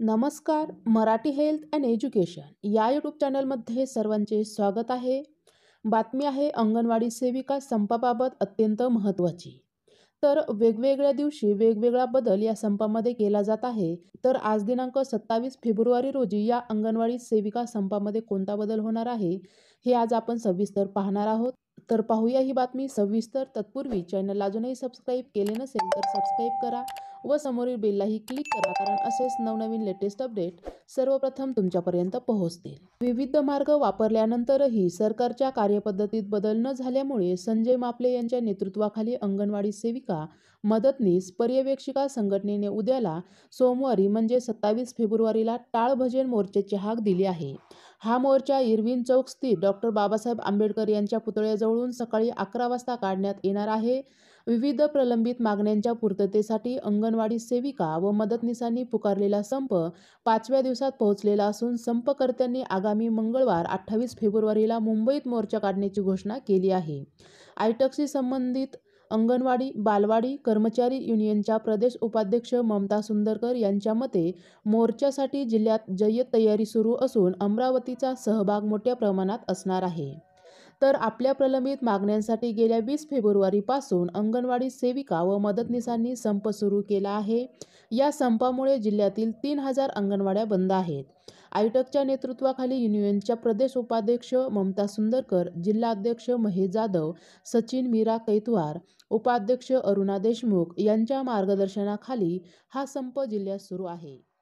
नमस्कार Marathi health and education या YouTube चॅनलमध्ये सर्वांचे स्वागत आहे. बातमी आहे अंगणवाडी सेविका संपाबाबत अत्यंत महत्त्वाची. तर वेगवेगळ्या दिवशी वेगवेगळा बदल या संपामध्ये केला जात आहे. तर आज दिनांक सत्तावीस फेब्रुवारी रोजी या अंगणवाडी सेविका संपामध्ये कोणता बदल होणार आहे हे आज आपण सविस्तर पाहणार आहोत. तर पाहूया ही बातमी सविस्तर. तत्पूर्वी चॅनलला अजूनही सबस्क्राईब केले नसेल तर सबस्क्राईब करा. व समोरील बेललाही क्लिक करा कारण असेच नवनवीन लेटेस्ट अपडेट सर्वप्रथम तुमच्यापर्यंत पोहोचतील. विविध मार्ग वापरल्यानंतरही सरकारच्या कार्यपद्धतीत बदल न झाल्यामुळे संजय मापले यांच्या नेतृत्वाखाली अंगणवाडी सेविका मदतनीस पर्यवेक्षिका संघटनेने उद्याला सोमवारी म्हणजे सत्तावीस फेब्रुवारीला टाळभजन मोर्चाची हाक दिली आहे. हा मोर्चा इरविन चौक स्थित डॉक्टर बाबासाहेब आंबेडकर यांच्या पुतळ्याजवळून सकाळी अकरा वाजता काढण्यात येणार आहे. विविध प्रलंबित मागण्यांच्या पूर्ततेसाठी अंगणवाडी सेविका व मदतनीसांनी पुकारलेला संप पाचव्या दिवसात पोहोचलेला असून संपकर्त्यांनी आगामी मंगळवार अठ्ठावीस फेब्रुवारीला मुंबईत मोर्चा काढण्याची घोषणा केली आहे. आयटकशी संबंधित अंगणवाडी बालवाडी कर्मचारी युनियनच्या प्रदेश उपाध्यक्ष ममता सुंदरकर यांच्या मते मोर्चासाठी जिल्ह्यात जय्यत तयारी सुरू असून अमरावतीचा सहभाग मोठ्या प्रमाणात असणार आहे. तर आपल्या प्रलंबित मागण्यांसाठी गेल्या वीस फेब्रुवारीपासून अंगणवाडी सेविका व मदतनीसांनी संप सुरू केला आहे. या संपामुळे जिल्ह्यातील तीन हजार अंगणवाड्या बंद आहेत. आयटकच्या नेतृत्वाखाली युनियनच्या प्रदेश उपाध्यक्ष ममता सुंदरकर जिल्हाध्यक्ष महेश जाधव सचिन मीरा कैतवार उपाध्यक्ष अरुणा देशमुख यांच्या मार्गदर्शनाखाली हा संप जिल्ह्यात सुरू आहे.